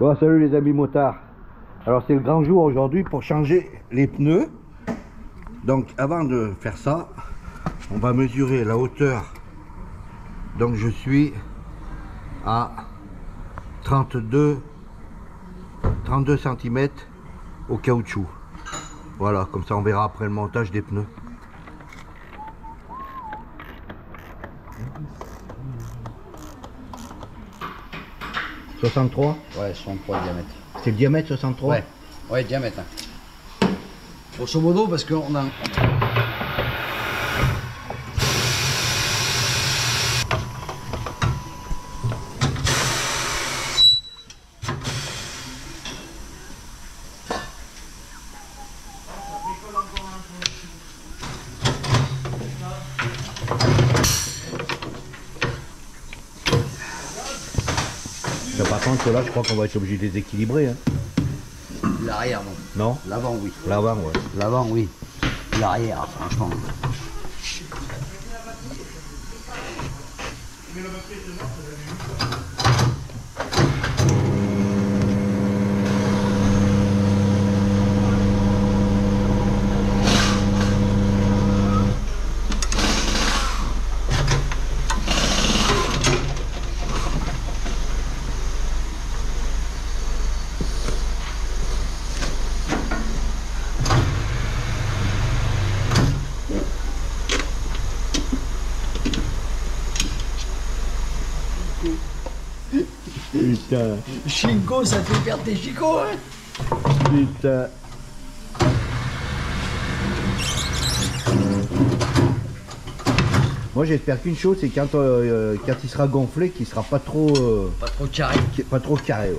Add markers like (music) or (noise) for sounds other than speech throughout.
Bon, salut les amis motards. Alors c'est le grand jour aujourd'hui pour changer les pneus. Donc avant de faire ça, on va mesurer la hauteur. Donc je suis à 32 32 cm au caoutchouc. Voilà, comme ça on verra après le montage des pneus. « 63 Ouais, 63 diamètre. C'est le diamètre 63 Ouais, ouais, diamètre. hein. Grosso modo, parce qu'on a. Mais par contre là je crois qu'on va être obligé de les équilibrer. Hein. L'arrière, non. Non L'avant, oui. L'avant ouais. L'avant, oui. L'arrière, franchement. Putain, Chinko, ça te fait perdre tes chicots, hein putain. Moi j'espère qu'une chose c'est quand, euh, quand il sera gonflé qu'il sera pas trop euh, Pas trop carré. pas trop carré ouais.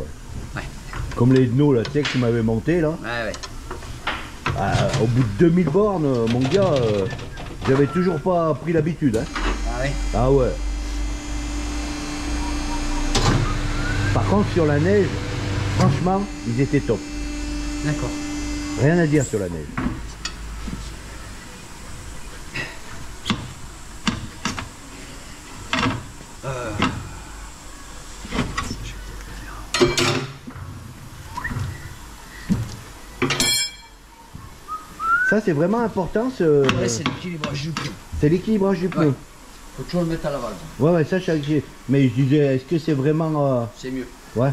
Ouais. Comme les pneus là, tu sais que tu m'avais monté là. Ouais, ouais. Ah, au bout de 2000 bornes, euh, mon gars, euh, j'avais toujours pas pris l'habitude. Hein. Ah ouais. Ah ouais. Par contre sur la neige, franchement, ils étaient top. D'accord. Rien à dire sur la neige. Ça c'est vraiment important, ce... Ouais, c'est l'équilibrage du pied. c'est l'équilibrage du pneu. Ouais. Faut toujours le mettre à la valve. Ouais ouais ça chaque Mais je disais, est-ce que c'est vraiment... euh, C'est mieux. Ouais.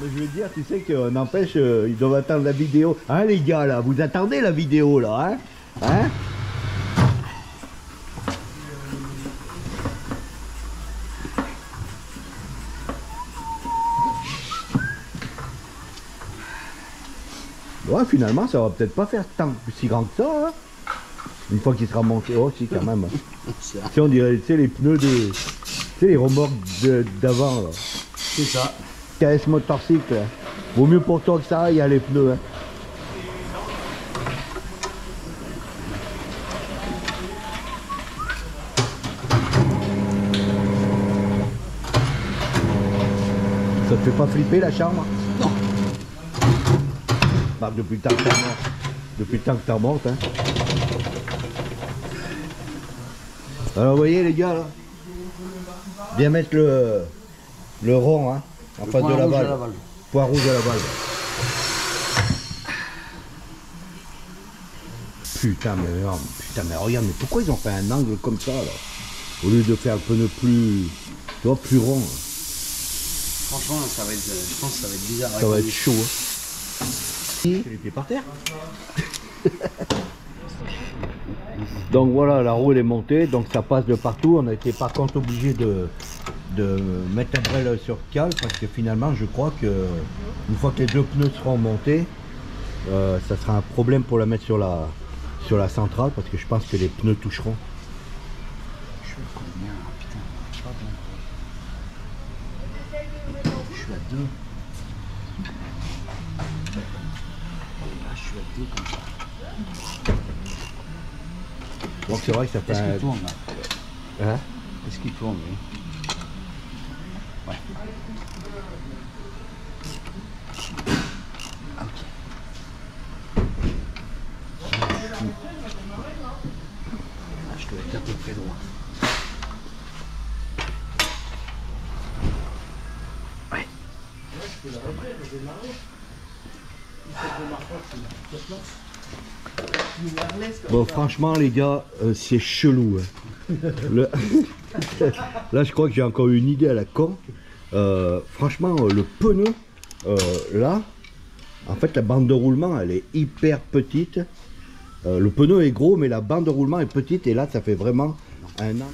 Mais je veux dire, tu sais que n'empêche, euh, ils doivent attendre la vidéo. Hein les gars là, vous attendez la vidéo là, hein? Hein? Finalement, ça va peut-être pas faire tant si grand que ça, hein Une fois qu'il sera monté. Oh, si, quand même. (laughs) Sais, on dirait, tu sais, les pneus des... Tu sais, les remorques d'avant, là. c'est ça. KS motorcycle. hein. Vaut mieux pour toi que ça, il y a les pneus, hein. Ça te fait pas flipper la chambre? Non. Bah, depuis le temps que t'as mort. Depuis le temps que hein. Alors, vous voyez, les gars, là Bien mettre le, le rond, hein, en Le face de la valve. la. Point rouge à la valve. Putain, mais, merde, putain, mais regarde, mais pourquoi ils ont fait un angle comme ça, là? Au lieu de faire le pneu plus, tu vois, plus rond. Franchement, ça va être, je pense que ça va être bizarre. Ça va être chaud. Hein. Les pieds par terre. (laughs) donc voilà, la roue elle est montée, donc ça passe de partout. On a été par contre obligé de, de mettre la brêle sur cale parce que finalement je crois que une fois que les deux pneus seront montés, euh, ça sera un problème pour la mettre sur la, sur la centrale parce que je pense que les pneus toucheront. Je suis à combien? Putain, je sais pas bon. Je suis à 2. Là, je suis à 2 comme ça. Donc c'est vrai que ça fait Est-ce un... qu'il tourne là Hein Est-ce qu'il tourne, oui Ouais. Ok. Je dois être à peu près droit. Ouais. Franchement, les gars, euh, c'est chelou. hein. (laughs) Là, je crois que j'ai encore une idée à la con. Euh, franchement, euh, le pneu, là, en fait, la bande de roulement, elle est hyper petite. Le pneu est gros, mais la bande de roulement est petite. Et là, ça fait vraiment un an.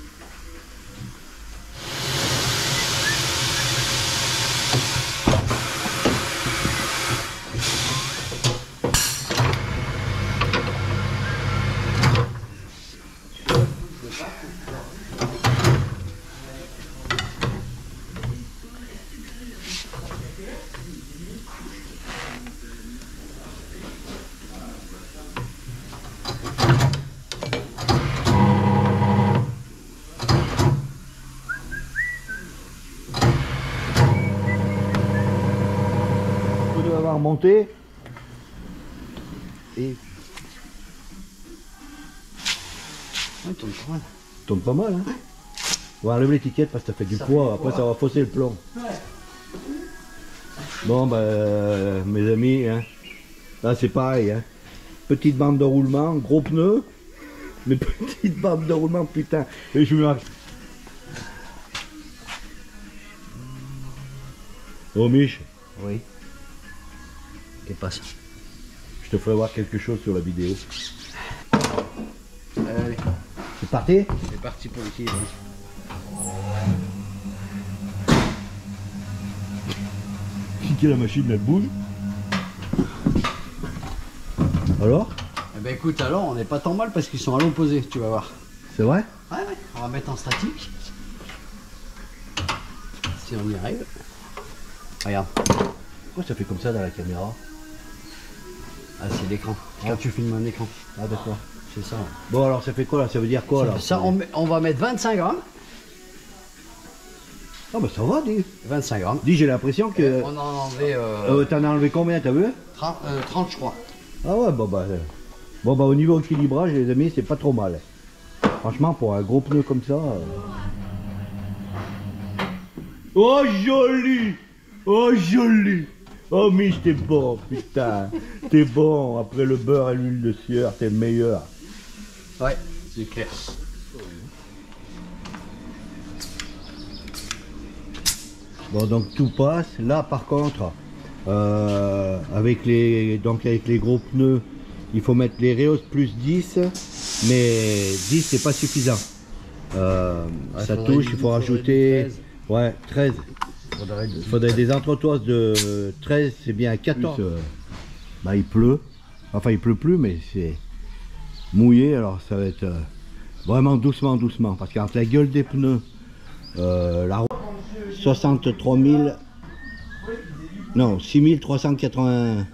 Avant remonté. Et Ouais, tourne pas mal. tourne pas mal, hein On va enlever l'étiquette parce que ça fait du Ça poids, fait après poids. ça va fausser le plomb. Bon bah euh, mes amis, hein, là c'est pareil, hein. petite bande de roulement, gros pneu, mais (laughs) petite bande de roulement putain. Et je me Oh Mich, Oui. Qu'est-ce qui passe je te ferai voir quelque chose sur la vidéo. Allez, C'est parti c'est parti pour l'équilibre. Quitter la machine, elle bouge. Alors Eh ben écoute, alors on n'est pas tant mal parce qu'ils sont à l'opposé, tu vas voir. C'est vrai Ouais, ouais. On va mettre en statique. Si on y arrive. Regarde. Pourquoi ça fait comme ça dans la caméra Ah, c'est l'écran. Quand tu filmes un écran. Ah d'accord. C'est ça. Bon alors ça fait quoi là? Ça veut dire quoi là? Ça, on, met- on va mettre 25 grammes. Ah bah ça va dis. 25 grammes. Dis j'ai l'impression que... On en a enlevé euh, Euh, T'en as enlevé combien t'as vu? 30, euh, 30, je crois. Ah ouais bon bah... euh, Bon bah au niveau équilibrage les amis c'est pas trop mal. Franchement pour un gros pneu comme ça... euh. Oh joli Oh joli Oh Mich t'es bon putain T'es bon Après le beurre et l'huile de sueur t'es le meilleur. Ouais, c'est clair. Bon donc tout passe. Là par contre, euh, avec les donc avec les gros pneus, il faut mettre les Reos plus 10, mais 10 c'est pas suffisant. Euh, Ouais, ça touche, il faut rajouter du 13. ouais 13. Faudrait Il faudrait des entretoises de 13, c'est bien 14. Plus, euh, bah il pleut. Enfin il pleut plus mais c'est mouillé alors ça va être euh, vraiment doucement doucement parce qu'entre la gueule des pneus, euh, la route 63 000 non 6380 Ouais,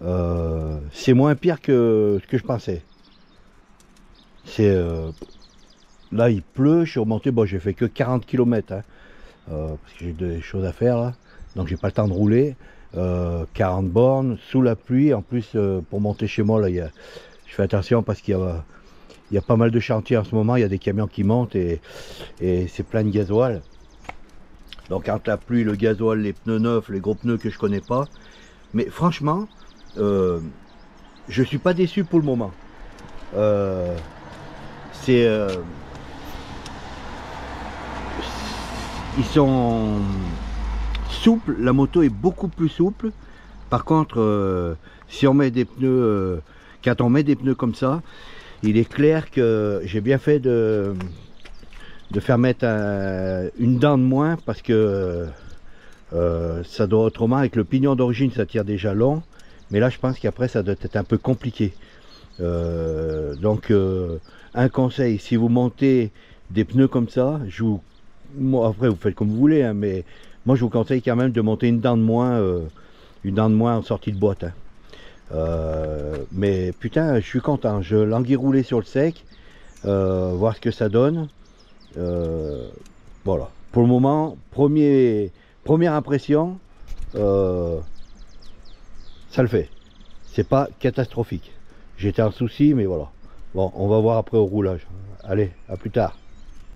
c'est moins pire que ce que je pensais. C'est euh, là il pleut, je suis remonté, bon j'ai fait que 40 km hein, euh, parce que j'ai des choses à faire là, donc j'ai pas le temps de rouler. 40 bornes sous la pluie, en plus pour monter chez moi là, je fais attention parce qu'il y a, pas mal de chantiers en ce moment, il y a des camions qui montent et, et c'est plein de gasoil. Donc entre la pluie, le gasoil, les pneus neufs, les gros pneus que je connais pas. Mais franchement, euh, je suis pas déçu pour le moment. Euh, c'est euh, ils sont souples, la moto est beaucoup plus souple. Par contre, si on met des pneus, quand on met des pneus comme ça, il est clair que j'ai bien fait de de faire mettre une dent de moins parce que ça doit autrement avec le pignon d'origine ça tire déjà long mais là je pense qu'après ça doit être un peu compliqué euh, donc euh, un conseil si vous montez des pneus comme ça après vous faites comme vous voulez hein, mais moi je vous conseille quand même de monter une dent de moins une dent de moins en sortie de boîte hein. mais putain je suis content je languis rouler sur le sec voir ce que ça donne euh, voilà. Pour le moment, première impression, euh, ça le fait. C'est pas catastrophique. J'étais en souci, mais voilà. Bon, on va voir après au roulage. Allez, à plus tard.